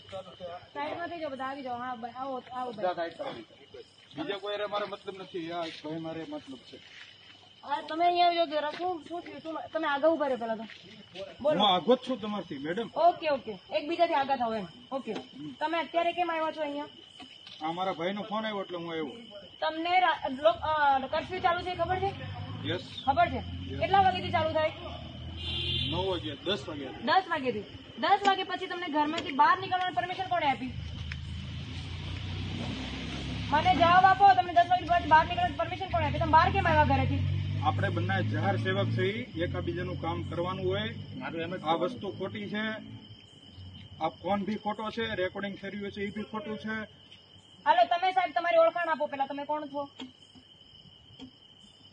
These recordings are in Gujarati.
સાઈડમાં થઈ જાઓ બધા આવી જાઓ. હા આવો આવો બીજા કોઈ મારે મતલબ નથી. આ ભાઈ મારે મતલબ છે. હા તમે અહીંયા આવજો જરા શું શું થયું? શું તમે આગળ ઊભા રહ્યો પેલા તો. બોલો. હું આગો છું તમારથી મેડમ ઓકે ઓકે. એકબીજાથી આગળ થાવ એમ. ઓકે. તમે અત્યારે કેમ આવ્યા છો અહીંયા? આ મારા ભાઈનો ફોન આવ્યો એટલે હું આવ્યો. તમને કર્ફ્યુ ચાલુ છે ખબર છે? યસ ખબર છે? કેટલા વાગ્યાથી ચાલુ થાય? નવ વાગ્યા દસ વાગ્યા દસ વાગ્યાથી. દસ વાગે પછી તમને ઘરમાંથી બહાર નીકળવાની પરમિશન કોણે આપી? મને જવાબ આપો તમને દસ વાગે પછી બહાર નીકળવાની પરમિશન કોણે આપી? તમે બહાર કેમ આવ્યા ઘરેથી? આપણે બંને જાહેર સેવક છે એકાબીજાનું કામ કરવાનું હોય. આ વસ્તુ ખોટી છે. આ ફોન બી ખોટો છે રેકોર્ડિંગ થઈ રહ્યું છે એ બી ખોટું છે. હાલો તમે સાહેબ તમારી ઓળખાણ આપો પેલા તમે કોણ છો?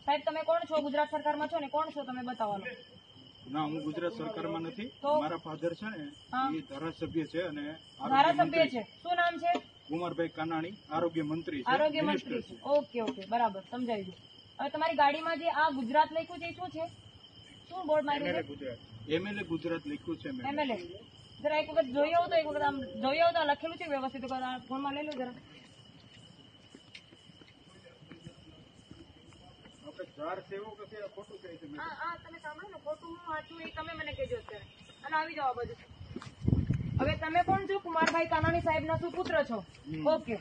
સાહેબ તમે કોણ છો? ગુજરાત સરકારમાં છો ને કોણ છો? તમે બતાવવાનો ના હું ગુજરાત સરકારમાં નથી. મારા ફાધર છે ને. એ ધારાસભ્ય છે અને ધારાસભ્ય છે. શું નામ છે? કુમારભાઈ કાનાણી આરોગ્ય મંત્રી છે. આરોગ્ય મંત્રી ઓકે ઓકે બરાબર સમજાવી દઉં હવે તમારી ગાડીમાં જે આ ગુજરાત લખ્યું છે શું છે? શું બોર્ડ માર્યું છે? એમએલએ ગુજરાત લખ્યું છે એમએલએ જરા એક વખત જોઈ આવો તો એક વખત આમ જોઈ આવું તો લખેલું છે વ્યવસ્થિત. ફોનમાં લઈ લો જરા આપણે જાહેર સેવક છે આ ખોટું કહે છે હા હા તમે સાંભળો ને ખોટું હું વાંચું એ તમે મને કહેજો અત્યારે અને આવી જાઓ આ બાજુ હવે તમે કોણ છો? કુમારભાઈ કાનાણી સાહેબના સુપુત્ર છો. ઓકે.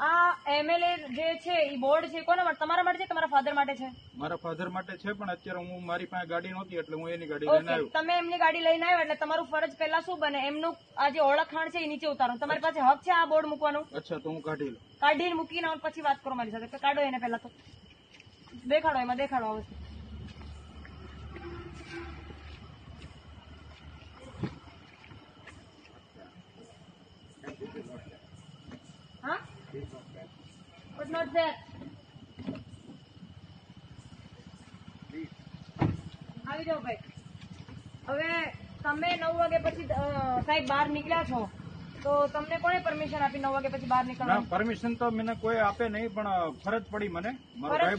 આ એમએલએ જે છે એ બોર્ડ છે કોના માટે? તમારા માટે છે તમારા ફાધર માટે છે? મારા ફાધર માટે છે પણ અત્યારે હું મારી પાસે ગાડી નહોતી એટલે હું એની ગાડી લઈને આવ્યો. તમે એમની ગાડી લઈને આવ્યો એટલે તમારું ફરજ પહેલા શું બને? એમનું આ જે ઓળખાણ છે એ નીચે ઉતારો. તમારી પાસે હક છે આ બોર્ડ મૂકવાનું? અચ્છા તો હું કાઢી લઉં. કાઢીને મૂકીને પછી વાત કરો મારી સાથે. કાઢો એને પહેલા તો. દેખાડો, એમાં દેખાડો આવશે હા? બટ નોટ ધેર આવી જાઓ, ભાઈ. હવે તમે નવ વાગે પછી સાહેબ બહાર નીકળ્યા છો. તો તમને કોને પરમિશન આપી નવ વાગે પછી બહાર નીકળવા નીકળવાનું પરમિશન તો મને કોઈ આપે નહીં પણ ફરજ પડી મને. ફરજ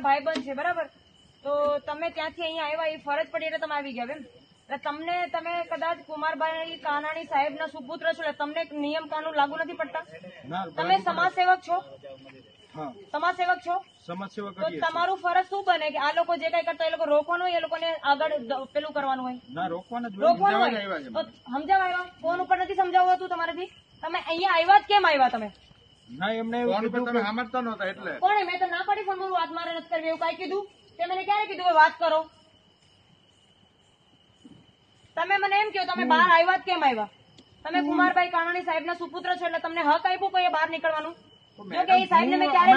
ભાઈ બંધ છે બરાબર? તો તમે ત્યાંથી અહીંયા આવ્યા એ ફરજ પડી એટલે તમે આવી ગયા એમ? એટલે તમને તમે કદાચ કુમારભાઈ કાનાણી સાહેબના સુપુત્ર છો એટલે તમને નિયમ કાનૂન લાગુ નથી પડતા? તમે સમાજ સેવક છો? સમાજ સેવક છો? સમાજ સેવક તો તમારું ફરજ શું બને કે આ લોકો જે કઈ કરતા એ લોકો રોકવાનું હોય એ લોકોને આગળ પેલું કરવાનું હોય? ના રોકવાના રોકવાનું હોય? આવ્યા ફોન ઉપર નથી સમજાવવું હતું તમારાથી? તમે અહીંયા આવ્યા જ કેમ આવ્યા તમે? ના એમને સમજતા નહોતા એટલે. કોણે? મેં તો ના પડી ફોન વાત મારે નથી કરવી એવું કઈ કીધું? તે મને ક્યારે કીધું વાત કરો? તમે મને એમ કહો તમે બહાર આવ્યા જ કેમ આવ્યા? તમે કુમારભાઈ કાનાણી સાહેબના સુપુત્ર છો એટલે તમને હક આપ્યો કોઈ બહાર નીકળવાનું? જો કે એ સાહેબને મેં ક્યારે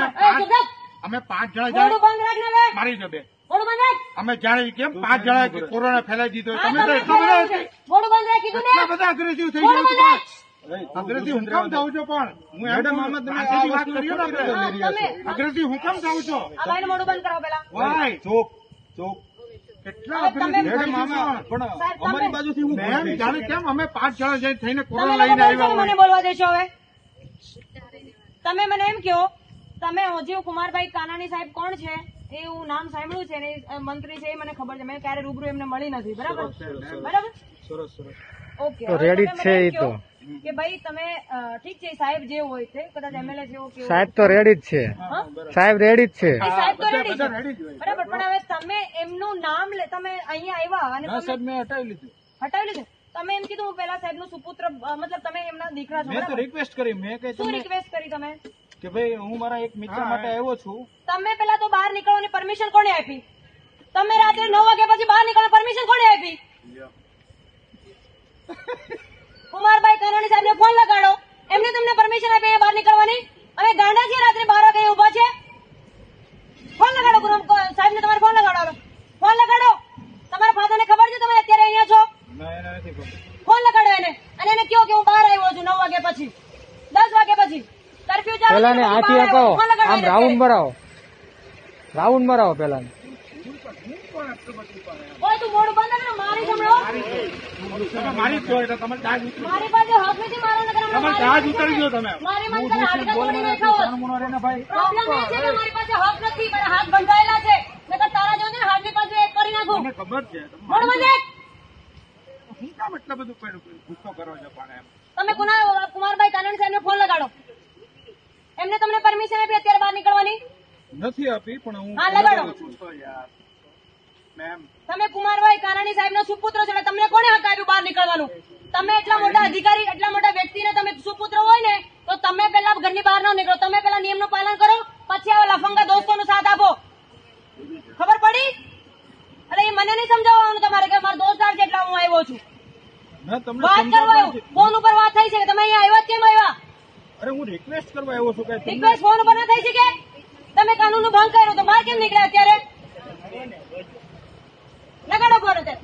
અમે પાંચ જણા બંધ રાખ મારી જબે મોઢું બંધ રાખ. અમે જાણે કેમ પાંચ જણા કોરોના ફેલાઈ દીધો તમે તો તમે બધા અગ્રેસિવ થઈ ગયા. અગ્રેસિવ હું કામ થાવ છો પણ. હું એડમ આમાં તમે વાત કરીએ ને આપણે. અગ્રેસિવ હું કામ થાવ છો. આ બંધ કરાવો પેલા. વાય ચોપ ચોપ. અમારી બાજુથી હું જાણે કેમ અમે પાંચ જણા થઈને કોરોના લઈને આવ્યા મને બોલવા દેશો હવે? તમે મને એમ કહો તમે જે કુમારભાઈ કાનાણી સાહેબ કોણ છે? એ હું નામ સાંભળ્યું છે ને એ મંત્રી છે એ મને ખબર છે. મેં ક્યારે રૂબરૂ એમને મળી નથી. બરાબર? બરાબર? સરસ સરસ. ઓકે. રેડી છે એ તો. કે ભાઈ તમે ઠીક છે સાહેબ જે હોય તે કદાચ એમએલએ જેવો કે સાહેબ તો રેડી જ છે. સાહેબ રેડી જ છે. એ સાહેબ તો રેડી છે. બરાબર પણ હવે તમે એમનું નામ લે તમે અહીંયા આવ્યા અને સાહેબ મેં હટાવી લીધું. હટાવી લીધું? તમે એમ કીધું હું પેલા સાહેબનું સુપુત્ર મતલબ તમે એમના દીકરા છો મેં તો રિક્વેસ્ટ કરી મેં કઈ શું રિક્વેસ્ટ કરી તમે? કે ભાઈ હું મારા એક મિત્ર માટે આવ્યો છું. તમે પેલા તો બહાર નીકળવાની પરમિશન કોને આપી? તમે રાત્રે નવ વાગ્યા પછી બહાર નીકળવાની પરમિશન કોને આપી? કુમારભાઈ કનોડી સાહેબ ને ફોન લગાડો. એમને તમને પરમિશન આપી બહાર નીકળવાની. અમે ગાંડા છીએ રાત્રે બાર વાગે અહીંયા ઊભા છે ફોન લગાડો ગુરુ- સાહેબને તમારે ફોન લગાડો હવે. ફોન લગાડો તમારા ફાધરને ખબર છે તમે અત્યારે અહીંયા છો ના એને નથી ખબર ફોન લગાડો એને અને એને કહો કે હું બહાર આવ્યો છું નવ વાગ્યા પછી દસ વાગ્યા પછી કર્ફ્યુ ચાલુ પેલા ને છે, હાથી બહાર હકાવો આવ્યો છું. ફોન લગાડો આમ એને રાઉન્ડ અત્યારે. મરાવો રાઉન્ડ મરાવો પેલા ઓય તું મોઢું બંધ કર મારી જમણો તમે મારી જ છો એટલે તમે દાજ ઉતરી મારી પાસે હક નથી મારો નકર હમણાં તમે મારી દાજ પાસે ઉતરી ગયો તમે મોનું ને ભાઈ હકાવો. આમ રાઉન્ડ મરાવો. રાઉન્ડ મરાવો હક નથી મારા હાથ બંધાયેલા છે. નકર તારા જેવો ને હાથની પાસે એક કરી નાખું. મને ખબર છે. તમે કુમારભાઈ કાનાણી સાહેબને ફોન લગાડો. એમને તમને પરમિશન આપી અત્યારે બહાર નીકળવાની? નથી આપી પણ હું હા, લગાડો. છું. મેમ. તમે કુમારભાઈ કાનાણી સાહેબનો સુપુત્ર છો એટલે તમને કોને હક આપ્યું બહાર નીકળવાનું? તમે એટલા મોટા અધિકારી એટલા મોટા વ્યક્તિને તમે સુપુત્ર હોય ને તો તમે પેલા ઘરની બહાર ન નીકળો. તમે પેલા નિયમનું પાલન કરો પછી આવા લફંગા દોસ્તોનો સાથ આપો. ખબર પડી? અરે એ મને નહીં સમજાવવાનું તમારે કે મારો દોસ્તાર છે એટલે હું આવ્યો છું. વાત કરવા ફોન ઉપર વાત થઈ છે કે તમે અહીંયા આવ્યા કેમ આવ્યા? અરે હું રિક્વેસ્ટ કરવા આવ્યો છું કે રિક્વેસ્ટ ફોન ઉપર ના થઈ શકે? તમે કાનૂનનો ભંગ કર્યો તો બહાર કેમ નીકળ્યા અત્યારે? લગાડો ફોન અત્યારે.